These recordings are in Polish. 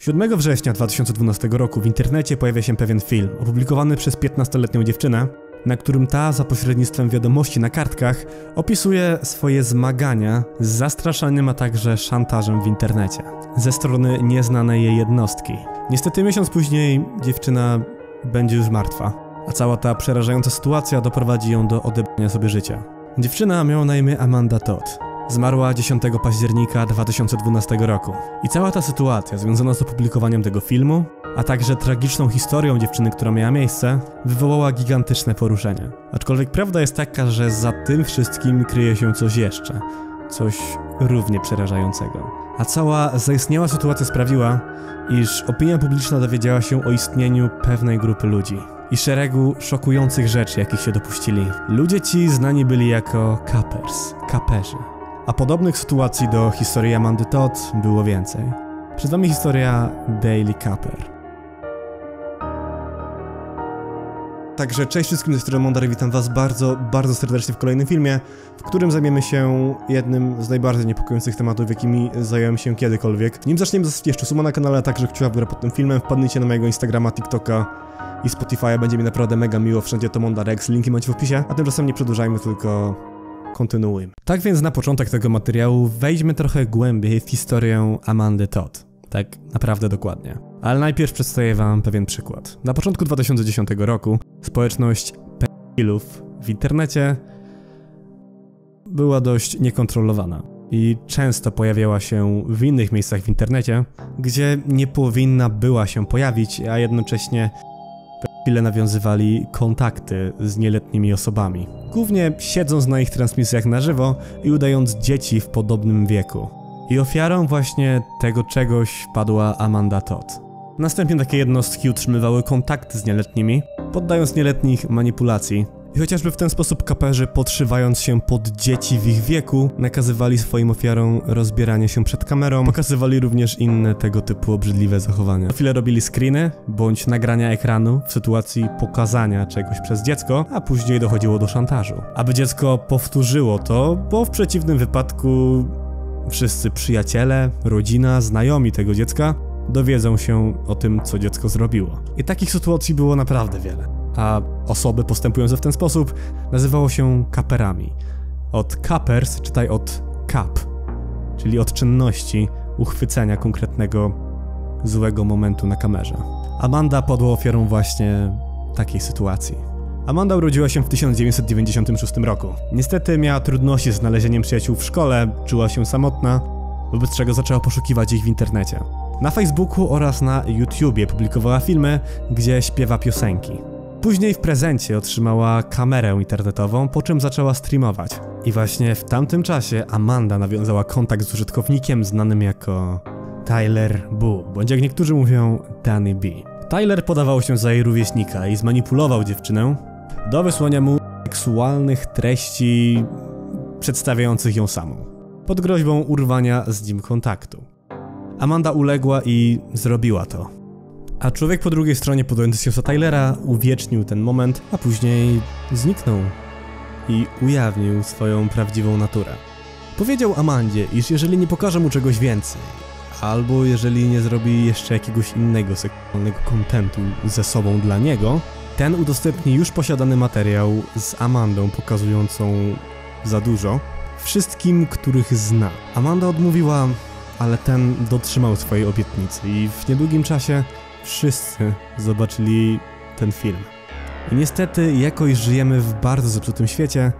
7 września 2012 roku w internecie pojawia się pewien film, opublikowany przez 15-letnią dziewczynę, na którym ta za pośrednictwem wiadomości na kartkach opisuje swoje zmagania z zastraszaniem, a także szantażem w internecie ze strony nieznanej jej jednostki. Niestety miesiąc później dziewczyna będzie już martwa, a cała ta przerażająca sytuacja doprowadzi ją do odebrania sobie życia. Dziewczyna miała na imię Amanda Todd. Zmarła 10 października 2012 roku. I cała ta sytuacja związana z opublikowaniem tego filmu, a także tragiczną historią dziewczyny, która miała miejsce, wywołała gigantyczne poruszenie. Aczkolwiek prawda jest taka, że za tym wszystkim kryje się coś jeszcze. Coś równie przerażającego. A cała zaistniała sytuacja sprawiła, iż opinia publiczna dowiedziała się o istnieniu pewnej grupy ludzi i szeregu szokujących rzeczy, jakich się dopuścili. Ludzie ci znani byli jako kapers, kaperzy. A podobnych sytuacji do historii Amandy Todd było więcej. Przed wami historia Daily Caper. Także cześć wszystkim, z strony Mondary, witam was bardzo, bardzo serdecznie w kolejnym filmie, w którym zajmiemy się jednym z najbardziej niepokojących tematów, jakimi zająłem się kiedykolwiek. Nim zaczniemy, zostawcie jeszcze suma na kanale, a także kciuka w górę pod tym filmem, wpadnijcie na mojego Instagrama, TikToka i Spotify'a, będzie mi naprawdę mega miło, wszędzie to Mondarex, linki macie w opisie, a tymczasem nie przedłużajmy, tylko kontynuujmy. Tak więc na początek tego materiału wejdźmy trochę głębiej w historię Amandy Todd. Tak naprawdę dokładnie. Ale najpierw przedstawię wam pewien przykład. Na początku 2010 roku społeczność pedofilów w internecie była dość niekontrolowana i często pojawiała się w innych miejscach w internecie, gdzie nie powinna była się pojawić, a jednocześnie pedofile nawiązywali kontakty z nieletnimi osobami. Głównie siedząc na ich transmisjach na żywo i udając dzieci w podobnym wieku. I ofiarą właśnie tego czegoś padła Amanda Todd. Następnie takie jednostki utrzymywały kontakty z nieletnimi, poddając nieletnich manipulacji. I chociażby w ten sposób kaperzy, podszywając się pod dzieci w ich wieku, nakazywali swoim ofiarom rozbieranie się przed kamerą, pokazywali również inne tego typu obrzydliwe zachowania. Na chwilę robili screeny, bądź nagrania ekranu w sytuacji pokazania czegoś przez dziecko, a później dochodziło do szantażu. Aby dziecko powtórzyło to, bo w przeciwnym wypadku wszyscy przyjaciele, rodzina, znajomi tego dziecka dowiedzą się o tym, co dziecko zrobiło. I takich sytuacji było naprawdę wiele. A osoby postępujące w ten sposób nazywało się kaperami. Od kapers czytaj od kap, czyli od czynności uchwycenia konkretnego złego momentu na kamerze. Amanda podła ofiarą właśnie takiej sytuacji. Amanda urodziła się w 1996 roku. Niestety miała trudności z znalezieniem przyjaciół w szkole, czuła się samotna, wobec czego zaczęła poszukiwać ich w internecie. Na Facebooku oraz na YouTubie publikowała filmy, gdzie śpiewa piosenki. Później w prezencie otrzymała kamerę internetową, po czym zaczęła streamować. I właśnie w tamtym czasie Amanda nawiązała kontakt z użytkownikiem znanym jako Tyler Boo, bądź jak niektórzy mówią Danny B. Tyler podawał się za jej rówieśnika i zmanipulował dziewczynę do wysłania mu seksualnych treści przedstawiających ją samą, pod groźbą urwania z nim kontaktu. Amanda uległa i zrobiła to. A człowiek po drugiej stronie się za Tylera uwiecznił ten moment, a później zniknął i ujawnił swoją prawdziwą naturę. Powiedział Amandzie, iż jeżeli nie pokaże mu czegoś więcej, albo jeżeli nie zrobi jeszcze jakiegoś innego seksualnego kontentu ze sobą dla niego, ten udostępni już posiadany materiał z Amandą pokazującą za dużo wszystkim, których zna. Amanda odmówiła, ale ten dotrzymał swojej obietnicy i w niedługim czasie wszyscy zobaczyli ten film. I niestety, jakoś żyjemy w bardzo zepsutym świecie,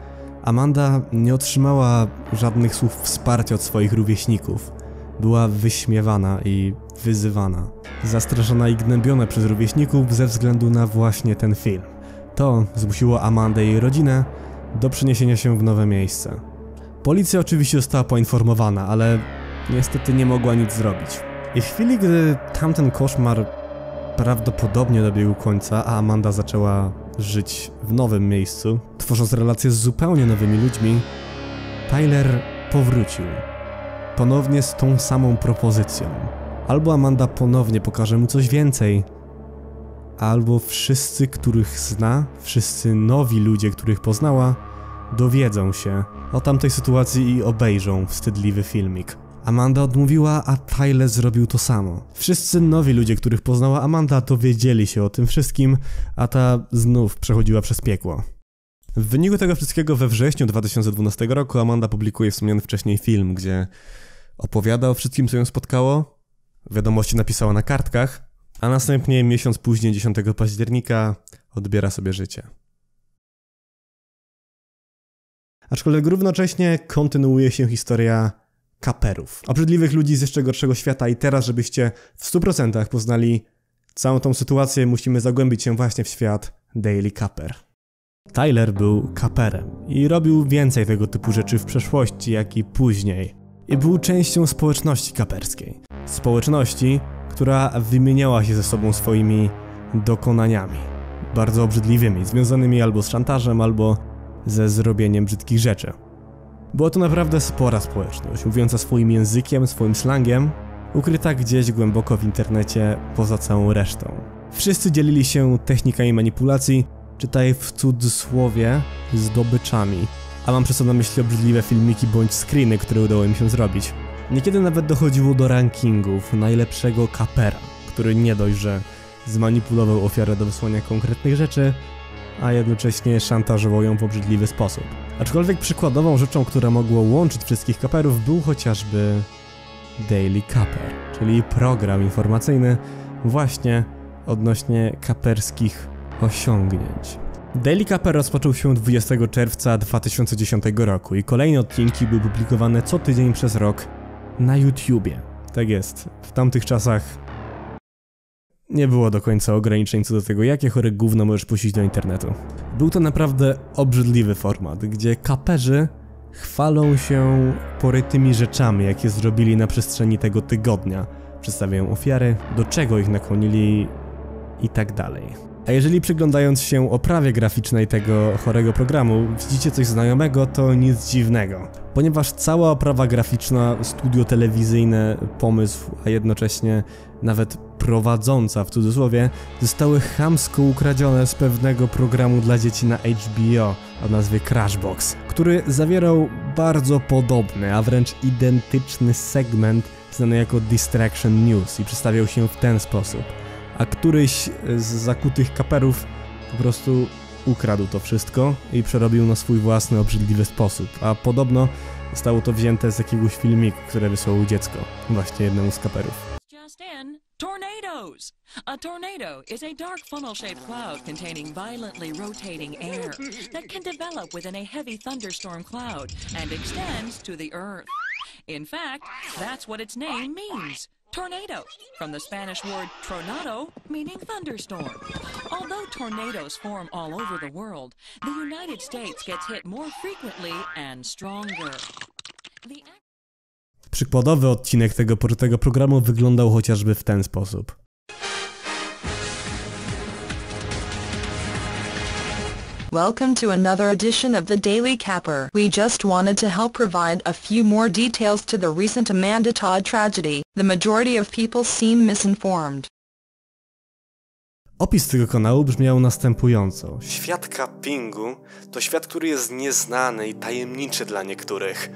Amanda nie otrzymała żadnych słów wsparcia od swoich rówieśników. Była wyśmiewana i wyzywana. Zastraszona i gnębiona przez rówieśników ze względu na właśnie ten film. To zmusiło Amandę i jej rodzinę do przeniesienia się w nowe miejsce. Policja oczywiście została poinformowana, ale niestety nie mogła nic zrobić. I w chwili, gdy tamten koszmar prawdopodobnie dobiegł końca, a Amanda zaczęła żyć w nowym miejscu, tworząc relacje z zupełnie nowymi ludźmi, Tyler powrócił. Ponownie z tą samą propozycją. Albo Amanda ponownie pokaże mu coś więcej, albo wszyscy, których zna, wszyscy nowi ludzie, których poznała, dowiedzą się o tamtej sytuacji i obejrzą wstydliwy filmik. Amanda odmówiła, a Tyler zrobił to samo. Wszyscy nowi ludzie, których poznała Amanda, dowiedzieli się o tym wszystkim, a ta znów przechodziła przez piekło. W wyniku tego wszystkiego we wrześniu 2012 roku Amanda publikuje wspomniany wcześniej film, gdzie opowiada o wszystkim, co ją spotkało, wiadomości napisała na kartkach, a następnie miesiąc później, 10 października, odbiera sobie życie. Aczkolwiek równocześnie kontynuuje się historia kaperów. Obrzydliwych ludzi z jeszcze gorszego świata i teraz, żebyście w 100% poznali całą tą sytuację, musimy zagłębić się właśnie w świat Daily Caper. Tyler był kaperem i robił więcej tego typu rzeczy w przeszłości, jak i później. I był częścią społeczności kaperskiej. Społeczności, która wymieniała się ze sobą swoimi dokonaniami. Bardzo obrzydliwymi, związanymi albo z szantażem, albo ze zrobieniem brzydkich rzeczy. Była to naprawdę spora społeczność, mówiąca swoim językiem, swoim slangiem, ukryta gdzieś głęboko w internecie poza całą resztą. Wszyscy dzielili się technikami manipulacji, czytaj w cudzysłowie, zdobyczami. A mam przez to na myśli obrzydliwe filmiki bądź screeny, które udało im się zrobić. Niekiedy nawet dochodziło do rankingów najlepszego kapera, który nie dość, że zmanipulował ofiarę do wysłania konkretnych rzeczy, a jednocześnie szantażował ją w obrzydliwy sposób. Aczkolwiek przykładową rzeczą, która mogła łączyć wszystkich kaperów był chociażby Daily Caper, czyli program informacyjny właśnie odnośnie kaperskich osiągnięć. Daily Caper rozpoczął się 20 czerwca 2010 roku i kolejne odcinki były publikowane co tydzień przez rok na YouTubie. Tak jest, w tamtych czasach nie było do końca ograniczeń co do tego, jakie chore gówno możesz puścić do internetu. Był to naprawdę obrzydliwy format, gdzie kaperzy chwalą się porytymi rzeczami, jakie zrobili na przestrzeni tego tygodnia. Przedstawiają ofiary, do czego ich nakłonili i tak dalej. A jeżeli przyglądając się oprawie graficznej tego chorego programu widzicie coś znajomego, to nic dziwnego. Ponieważ cała oprawa graficzna, studio telewizyjne, pomysł, a jednocześnie nawet prowadząca w cudzysłowie, zostały chamsko ukradzione z pewnego programu dla dzieci na HBO o nazwie Crashbox, który zawierał bardzo podobny, a wręcz identyczny segment znany jako Distraction News i przedstawiał się w ten sposób a któryś z zakutych kaperów po prostu ukradł to wszystko i przerobił na swój własny obrzydliwy sposób, a podobno zostało to wzięte z jakiegoś filmiku, które wysłał dziecko właśnie jednemu z kaperów. In tornadoes! A tornado is a dark funnel shaped cloud containing violently rotating air that can develop within a heavy thunderstorm cloud and extends to the earth. In fact, that's what its name means. Tornado, from the Spanish word tronado, meaning thunderstorm. Although tornadoes form all over the world, the United States gets hit more frequently and stronger. The... Przykładowy odcinek tego pożytego programu wyglądał chociażby w ten sposób. Welcome to another edition of the Daily Capper. We just wanted to help provide a few more details to the recent Amanda Todd tragedy. The majority of people seem misinformed. Opis tego kanału brzmiał następująco. Świat cuppingu to świat, który jest nieznany i tajemniczy dla niektórych,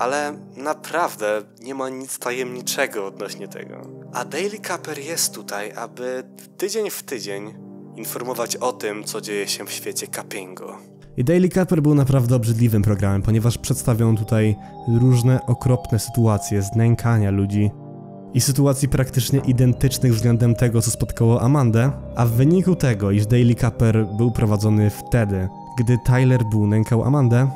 ale naprawdę nie ma nic tajemniczego odnośnie tego. A Daily Capper jest tutaj, aby tydzień w tydzień informować o tym, co dzieje się w świecie cuppingu. I Daily Capper był naprawdę obrzydliwym programem, ponieważ przedstawiał tutaj różne okropne sytuacje znękania ludzi i sytuacji praktycznie identycznych względem tego, co spotkało Amandę, a w wyniku tego, iż Daily Capper był prowadzony wtedy, gdy Tyler Boo nękał Amandę,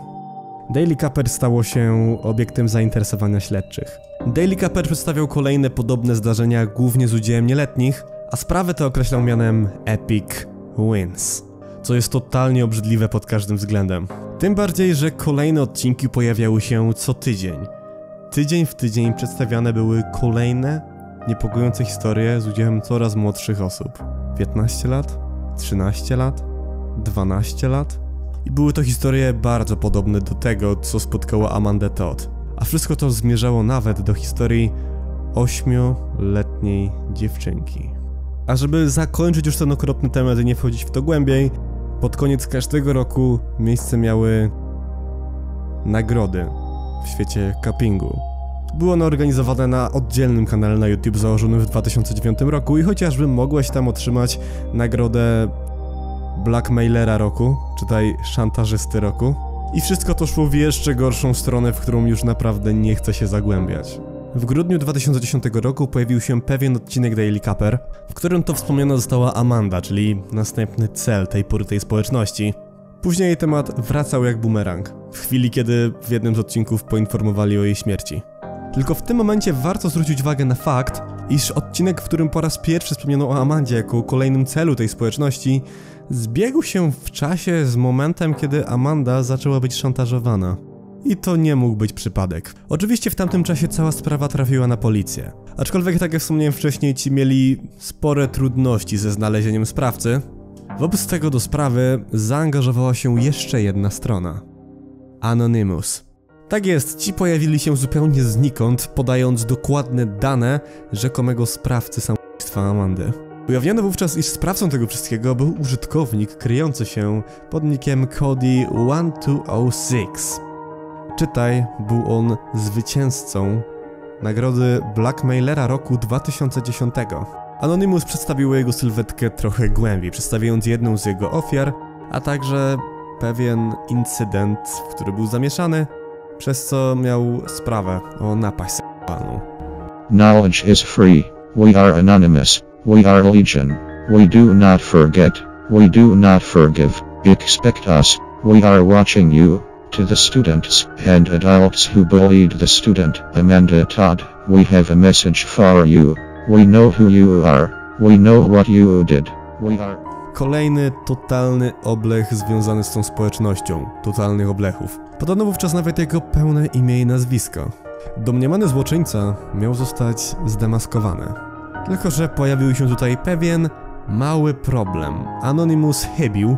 Daily Capper stało się obiektem zainteresowania śledczych. Daily Capper przedstawiał kolejne podobne zdarzenia głównie z udziałem nieletnich, a sprawę tę określał mianem Epic Wins, co jest totalnie obrzydliwe pod każdym względem. Tym bardziej, że kolejne odcinki pojawiały się co tydzień. Tydzień w tydzień przedstawiane były kolejne niepokojące historie z udziałem coraz młodszych osób. 15 lat, 13 lat, 12 lat. I były to historie bardzo podobne do tego, co spotkało Amandę Todd. A wszystko to zmierzało nawet do historii ośmioletniej dziewczynki. A żeby zakończyć już ten okropny temat i nie wchodzić w to głębiej, pod koniec każdego roku miejsce miały nagrody w świecie cuppingu. Było ono organizowane na oddzielnym kanale na YouTube założonym w 2009 roku i chociażby mogłeś tam otrzymać nagrodę blackmailera roku, czytaj szantażysty roku. I wszystko to szło w jeszcze gorszą stronę, w którą już naprawdę nie chce się zagłębiać. W grudniu 2010 roku pojawił się pewien odcinek Daily Caper, w którym to wspomniana została Amanda, czyli następny cel tej porytej społeczności. Później temat wracał jak bumerang, w chwili kiedy w jednym z odcinków poinformowali o jej śmierci. Tylko w tym momencie warto zwrócić uwagę na fakt, iż odcinek, w którym po raz pierwszy wspomniano o Amandzie jako kolejnym celu tej społeczności, zbiegł się w czasie z momentem, kiedy Amanda zaczęła być szantażowana. I to nie mógł być przypadek. Oczywiście w tamtym czasie cała sprawa trafiła na policję. Aczkolwiek, tak jak wspomniałem wcześniej, ci mieli spore trudności ze znalezieniem sprawcy. Wobec tego do sprawy zaangażowała się jeszcze jedna strona. Anonymous. Tak jest, ci pojawili się zupełnie znikąd, podając dokładne dane rzekomego sprawcy samobójstwa Amandy. Ujawniono wówczas, iż sprawcą tego wszystkiego był użytkownik kryjący się pod nickiem Cody1206. Czytaj, był on zwycięzcą nagrody Blackmailera roku 2010. Anonymous przedstawił jego sylwetkę trochę głębiej, przedstawiając jedną z jego ofiar, a także pewien incydent, w który był zamieszany, przez co miał sprawę o napaść seksualną. Knowledge is free. We are anonymous. We are legion. We do not forget. We do not forgive. Expect us. We are watching you. To the students and adults who bullied the student, Amanda Todd, we have a message for you. We know who you are. We know what you did. We are. Kolejny totalny oblech związany z tą społecznością, totalnych oblechów. Podano wówczas nawet jego pełne imię i nazwisko. Domniemany złoczyńca miał zostać zdemaskowany. Tylko, że pojawił się tutaj pewien mały problem. Anonymous chybił,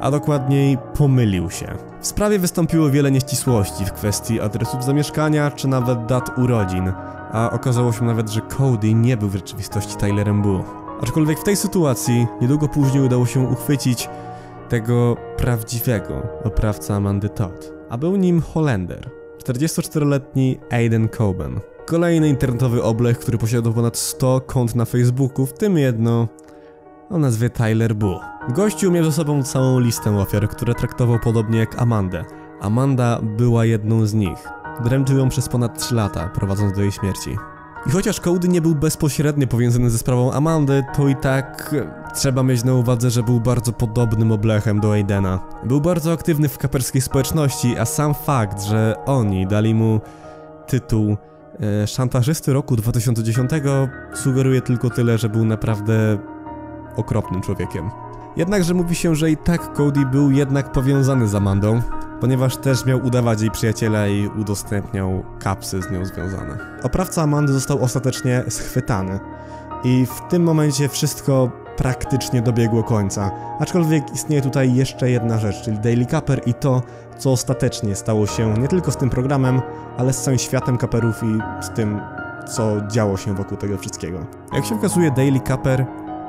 a dokładniej pomylił się. W sprawie wystąpiło wiele nieścisłości w kwestii adresów zamieszkania czy nawet dat urodzin, a okazało się nawet, że Cody nie był w rzeczywistości Tylerem Boo. Aczkolwiek w tej sytuacji niedługo później udało się uchwycić tego prawdziwego oprawca Amandy Todd, a był nim Holender, 44-letni Aiden Coben. Kolejny internetowy oblech, który posiadał ponad 100 kont na Facebooku, w tym jedno o nazwie Tyler Boo. Gościu miał ze sobą całą listę ofiar, które traktował podobnie jak Amandę. Amanda była jedną z nich. Dręczył ją przez ponad 3 lata, prowadząc do jej śmierci. I chociaż Cody nie był bezpośrednio powiązany ze sprawą Amandy, to i tak trzeba mieć na uwadze, że był bardzo podobnym oblechem do Aidena. Był bardzo aktywny w kaperskiej społeczności, a sam fakt, że oni dali mu tytuł e, szantażysty roku 2010 sugeruje tylko tyle, że był naprawdę okropnym człowiekiem. Jednakże mówi się, że i tak Cody był jednak powiązany z Amandą, ponieważ też miał udawać jej przyjaciela i udostępniał kapsy z nią związane. Oprawca Amandy został ostatecznie schwytany i w tym momencie wszystko praktycznie dobiegło końca. Aczkolwiek istnieje tutaj jeszcze jedna rzecz, czyli Daily Caper i to, co ostatecznie stało się nie tylko z tym programem, ale z całym światem kaperów i z tym, co działo się wokół tego wszystkiego. Jak się okazuje, Daily Caper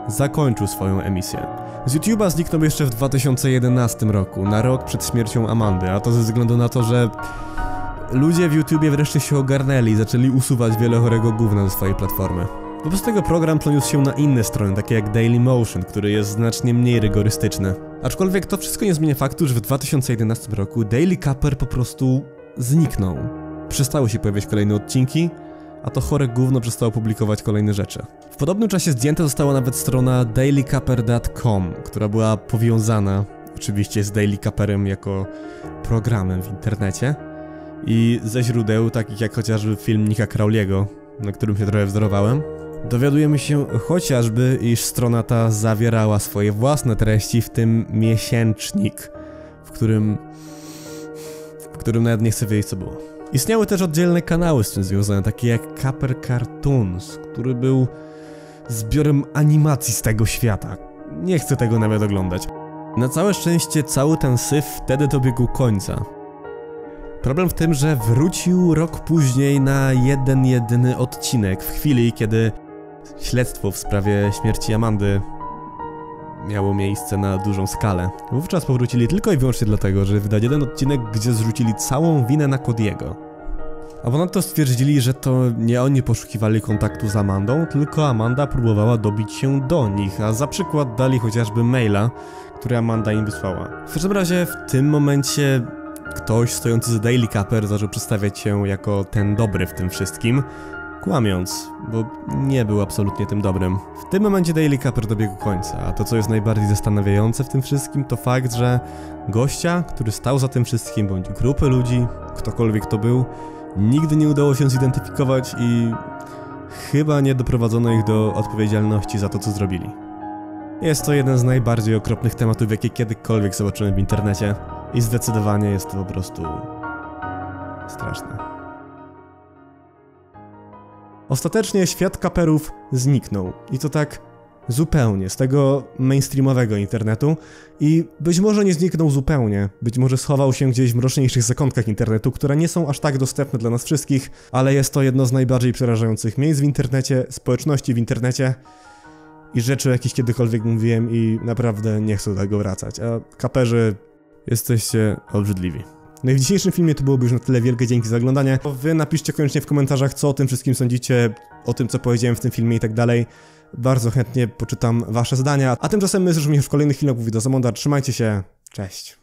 zakończył swoją emisję. Z YouTube'a zniknął jeszcze w 2011 roku, na rok przed śmiercią Amandy, a to ze względu na to, że ludzie w YouTubie wreszcie się ogarnęli i zaczęli usuwać wiele chorego gówna ze swojej platformy. Wobec tego program przeniósł się na inne strony, takie jak Dailymotion, który jest znacznie mniej rygorystyczny. Aczkolwiek to wszystko nie zmienia faktu, że w 2011 roku Daily Caper po prostu zniknął. Przestały się pojawiać kolejne odcinki, a to chore gówno przestało publikować kolejne rzeczy. W podobnym czasie zdjęta została nawet strona dailycaper.com, która była powiązana oczywiście z Daily Caperem jako programem w internecie i ze źródeł, takich jak chociażby film Nika Crowley'ego, na którym się trochę wzorowałem, dowiadujemy się chociażby, iż strona ta zawierała swoje własne treści, w tym miesięcznik, w którym w którym nawet nie chcę wiedzieć co było. Istniały też oddzielne kanały z tym związane, takie jak Caper Cartoons, który był zbiorem animacji z tego świata. Nie chcę tego nawet oglądać. Na całe szczęście cały ten syf wtedy dobiegł końca. Problem w tym, że wrócił rok później na jeden jedyny odcinek, w chwili kiedy śledztwo w sprawie śmierci Amandy miało miejsce na dużą skalę. Wówczas powrócili tylko i wyłącznie dlatego, że wydali jeden odcinek, gdzie zrzucili całą winę na Kodiego. A ponadto stwierdzili, że to nie oni poszukiwali kontaktu z Amandą, tylko Amanda próbowała dobić się do nich, a za przykład dali chociażby maila, który Amanda im wysłała. W każdym razie w tym momencie ktoś stojący z Daily Capper zaczął przedstawiać się jako ten dobry w tym wszystkim, kłamiąc, bo nie był absolutnie tym dobrym. W tym momencie Daily Capper dobiegł końca, a to co jest najbardziej zastanawiające w tym wszystkim to fakt, że gościa, który stał za tym wszystkim, bądź grupy ludzi, ktokolwiek to był, nigdy nie udało się zidentyfikować i chyba nie doprowadzono ich do odpowiedzialności za to, co zrobili. Jest to jeden z najbardziej okropnych tematów, jakie kiedykolwiek zobaczyłem w internecie i zdecydowanie jest to po prostu straszne. Ostatecznie świat kaperów zniknął. I to tak zupełnie z tego mainstreamowego internetu. I być może nie zniknął zupełnie, być może schował się gdzieś w mroczniejszych zakątkach internetu, które nie są aż tak dostępne dla nas wszystkich, ale jest to jedno z najbardziej przerażających miejsc w internecie, społeczności w internecie. I rzeczy, o jakich kiedykolwiek mówiłem i naprawdę nie chcę do tego wracać, a kaperzy jesteście obrzydliwi. No i w dzisiejszym filmie to byłoby już na tyle wielkie dzięki za oglądanie. Wy napiszcie koniecznie w komentarzach, co o tym wszystkim sądzicie, o tym, co powiedziałem w tym filmie i tak dalej. Bardzo chętnie poczytam wasze zdania. A tymczasem my już w kolejnych filmach. Mówi do Zamonda. Trzymajcie się. Cześć.